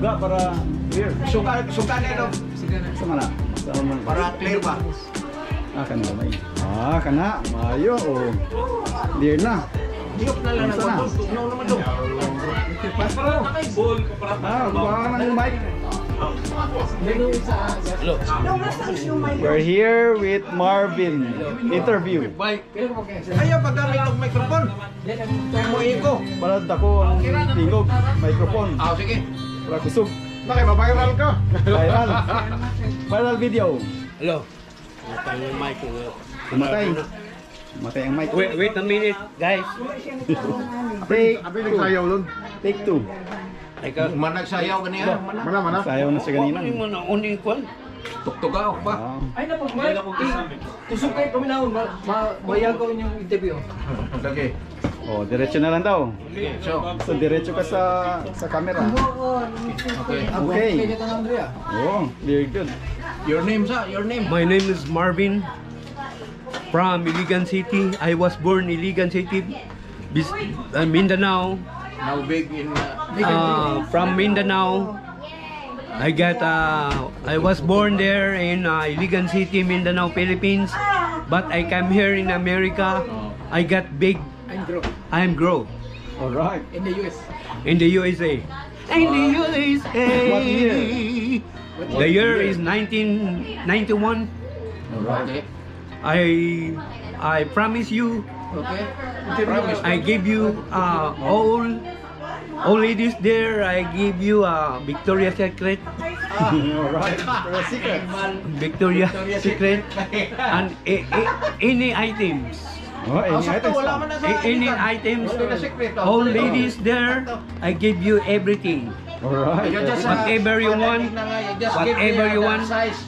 Suga para clear. Suka, suka na ito. Sa mana? Sa mana? Para clear ba? Ah, kana gamay. Ah, kana. Mayo. Oh. Clear na. Diyok na lang na? ako. No, naman do. Ah, buka ng mic. We're here with Marvin. Interview. Ayaw paggamit ng microphone. Kaya mo iko. Para dako ang tingog, microphone. Ah, sige. Para kusog. Bakit mabiral ka? Viral. Viral video. Hello. Matay. Matay ang mic. Wait, wait a minute, guys. Take Abi nagsayaw lon. Take two. Ikaw, Managsayaw ganiya. Mana mana. Sayaw na siya kanina. ano mo na uning kwan? Tuktugaw ba? Ah. Ay na pag may kusog kayo kami na ma, ma mayagaw yung interview. Lagi. Oh, diretso na lang daw. So, So diretso ka sa sa camera. okay. Okay. Oh, very good. Your name sa, your name. My name is Marvin from Iligan City. I was born in Iligan City, Bis- uh, Mindanao. Now big in uh, Uh, from Mindanao. I got uh, I was born there in uh, Iligan City, Mindanao, Philippines. But I came here in America. I got big. I'm Drew. I'm grow All right. In the US. in the USA. In the USA. What year? The year is 1991. All right. Okay. I I promise you, Okay. Promise. I give you uh, all all ladies there. I give you uh, Victoria's Secret, All right. Very secret. Victoria's Secret, and a, a- any items. Oh, any Oh, items wala man na sa A- any items. Na. All ladies there, I give you everything. All right. You just, uh, Whatever you want, na Whatever uh, you want.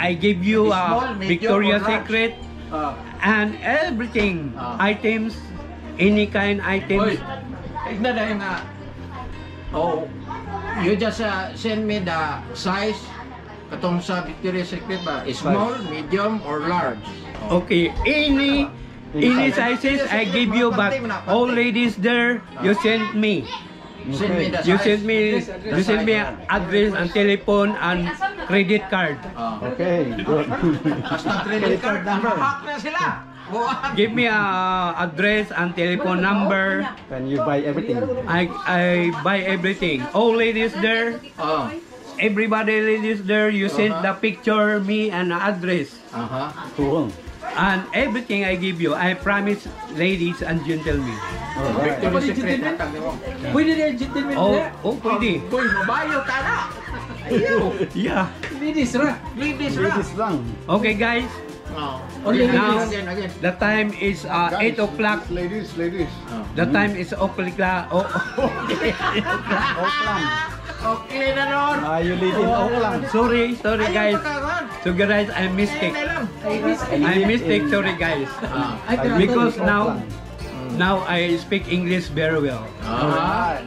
I give you uh, Victoria's? Secret Ah. and everything. Ah. Items, any kind items. tignan dahil nga. Oh, you just uh, send me the size katong sa Victoria's Secret ba? Small, medium, or large? Okay, any any sizes I give you, but all ladies there, you send me. Size. You send me, you send me address and telephone and credit card. Ah. Okay, good. Basta credit card, sila. Buwan. Give me a address and telephone number. Can you buy everything? I I buy everything. All ladies there, Ah. everybody ladies there, you send the picture, me and address. Aha. Cool. And everything I give you, I promise ladies and gentlemen. All right. Victoria's Secret hatag mo. Pwede na yung gentleman Oh, na. oh, pwede. Uy, mabayo ka na. Ayaw. Yeah. Ladies ra. Ladies na. Ladies lang. Okay, guys. Oh. Now. Again, again. the time is uh, 8 o'clock. Ladies, ladies. The time is o'clock. Oh, Oakland. Okay na nun. Ah, you live in Oakland. sorry, sorry guys. So guys, I mistake. I mistake, sorry guys. Because now, now I speak English very well. Ah.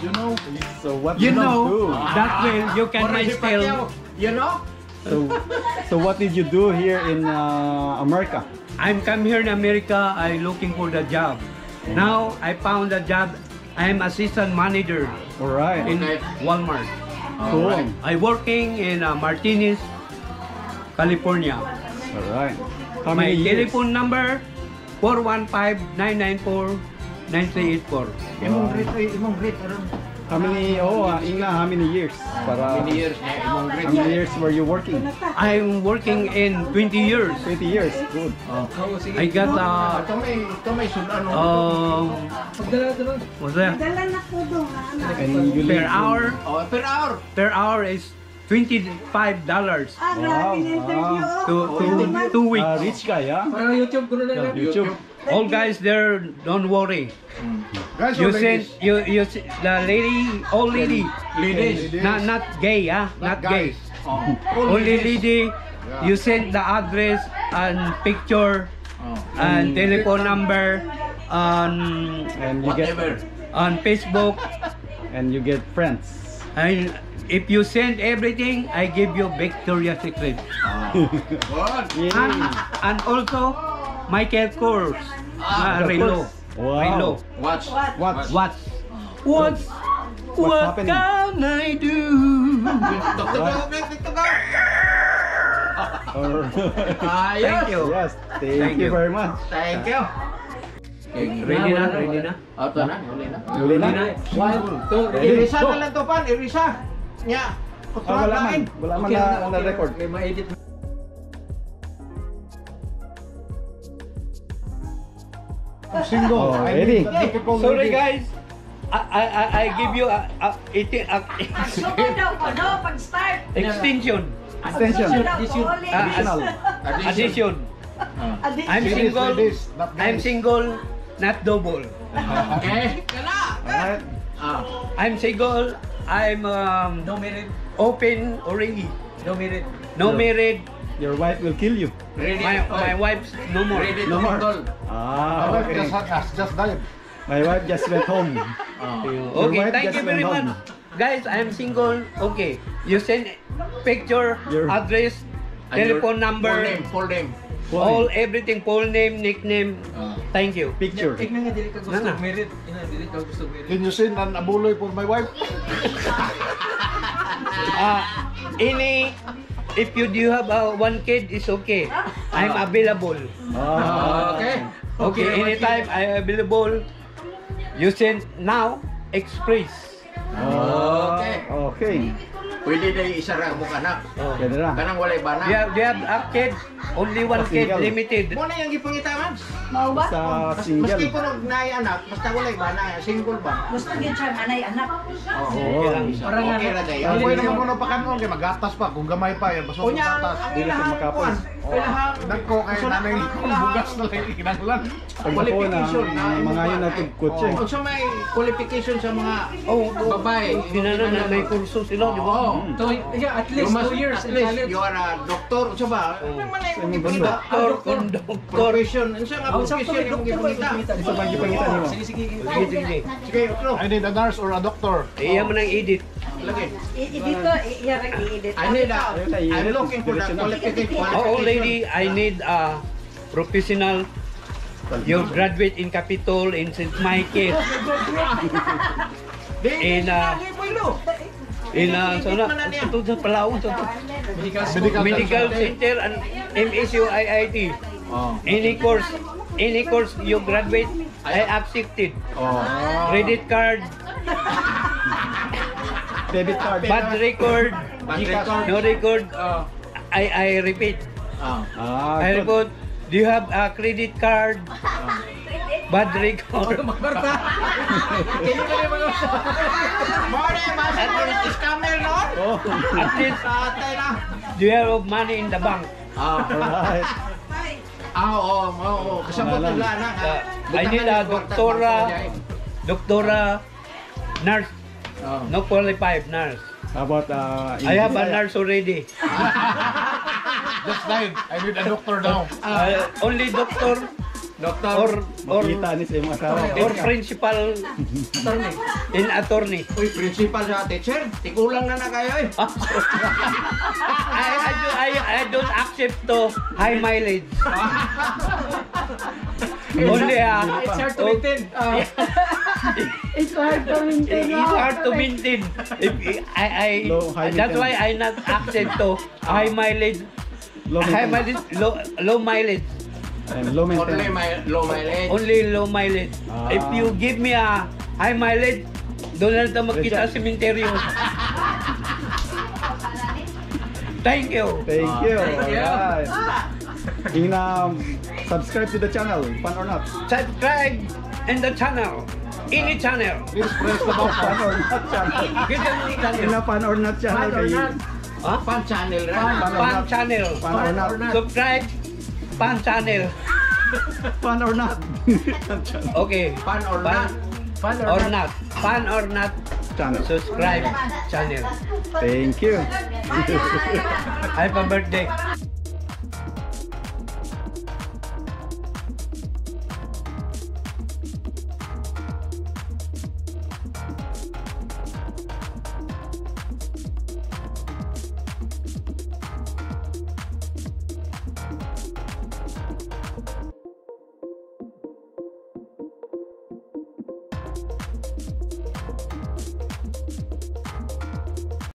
You know. So what You know, that way you can my spell. You know? So, so what did you do here in uh, America? I'm come here in America. I looking for the job. Now I found a job. I'm assistant manager All right. in Okay. Walmart. Cool. Alright. I working in uh, Martinez, California. All right. How My many years? telephone number 415-994-9384. Imong great, ay, imong great. aron. How many? Oh, uh, Inga, how many years? Para Many years na imong great. how many years were you working? I'm working in 20 years. 20 years. Good. I got uh, nun. what's that? And you Per hour, Oh, per hour. per hour is 25 dollars Ah, grabe na interview. oh. to to two weeks. rich guy, ah? Para YouTube ko na lang. YouTube. All guys there, don't worry. Mm. Guys, You or send ladies? you you s- the lady, all lady, Ladies. not not gay, ah, not gay. Oh. Only lady, you send the address and picture Oh. and mm. telephone number on And you get Whatever. on Facebook. and you get friends. And if you send everything, I give you Victoria's Secret. Ah. Good. And, and also Michael Kors. Ah, Relo. Wow. Relo. Watch. What? What? What? What happening? can I do? Dr. Ayos. Thank you. yes, thank, Thank you you. very much. Thank you. Ready na? Ready na? Ito na. Huli na. Huli na. One, two, Ready? Irisa na lang to, pan. Irisa. Nya. Ah, wala man. Wala man na, na record. May ma-edit. Single. Oh, I ready? Sorry guys. I, I, I- I give you a, a, iti- a- Suko daw ko, no? Pag-start. extension. Extension. Addition. Ah, Additional. Addition. Addition. I'm single. ladies, not I'm single, not double. Okay. Kana. Alright. Ah. I'm single. I'm um, No merit. open already. No merit. No No. married. Your wife will kill you. My my wife's no more. No more. Ah, My wife okay. just had us, just died. My wife just went home. Ah. Your Okay, wife thank just you very went much. home. Guys, I'm single. Okay. You send picture, Your- address, And your telephone number, Full name. Full name. all everything, full name, nickname. Ah. Thank you. Picture. Tignan nga, dili ka gusto Nana. merit. Ina, dili ka gusto merit. Can you send an abuloy for my wife? Uh, any, if you do have uh, one kid, it's okay. I'm available. Ah, Okay. Okay, anytime I'm available. You send now, express. Ah, Okay. Okay. Pwede na isara mo kana. Oh. Pwede na. Kanang walay bana. You have, you have a kid? Only one Oh, kid, single. limited. Mo na yung gipangita man. Mau ba? Sa Mas, single. maski ko nung nai anak, basta walay bana, single ba? Gusto gid siya anay anak. Oo. Okay lang. Parang okay ra day. Ang buhay naman ko na pakanon kay magatas pa kung gamay pa yan basog Unya ang gatas. Dili ka ilahang makapos. Ilahang Nagko kay nanay kung bugas na lang kinahanglan. Qualification na mga yun na kutse. Oh, so may qualification sa mga Oh, babae. Sinana na may kurso sila, di ba? Oo. Two, yeah, at You least must, two years at in least college. you are a doctor, so ba? Oh. Ano man ay Sa mong imong ipakita? Doktor, kung doktor. Profession, ano siya nga Oh, sakto profession yung ba? ipakita? Isa pang ipangita niyo. Sige, sige. Sige, sige. I need a nurse or a doctor. Iya mo nang edit. Lagi. I- Dito, iyarag i-edit. I need a, I'm looking for the Diretso na. qualification. Oh, lady, I need a professional. You graduate in Capitol in St. Michael. In, uh, In uh, so na, ito sa Palawan, so, Medical Center and MSU IIT. Oh. Any course, any course you graduate, I accepted. Oh. Credit card, Debit card. bad record, Bad record. no record. Oh. I I repeat. Oh. Ah, I record. Do you have a credit card? Bad record. Magbarta. Kaya ka rin mga Mare, basa mo rin scammer, no? Oh, At least, do you have money in the bank? Ah, alright. ah, oo, oo, oo. Kasabot lang. nila na. Uh, I need a doctora, doctora, nurse, Oh. no qualified nurse. How about uh, I have a nurse already. Just died. I need a doctor now. Uh, only doctor Doctor. or or Makita ni sa iyong asawa. or principal in attorney. Uy, principal sa teacher. Tigulang na na kayo eh. I, I, do, I, I don't accept to high mileage. Only uh, It's hard to maintain. Uh, It's hard to maintain. it's hard to maintain. If, I, I, Low, that's why I not accept to high mileage, Low high mileage, low, low mileage. And low Only maintenance. my low mileage. Only low mileage. Ah. If you give me a high mileage, doon lang tayo magkita sa Richard. sementeryo. Thank you. Thank you. Thank you. Alright. In, um, subscribe to the channel, fun or not. Subscribe in the channel. Any channel. Please press the button. Fun or not channel. In channel. a fun or not channel Fan or not? Huh? Fan channel ra. Fan or Pan not. channel. Fun or not. Subscribe. Pan channel. Fun or not. Channel. Okay. Fan or Pan not? Fun or not. Pan or not. Channel. Subscribe channel. Thank you. Happy birthday.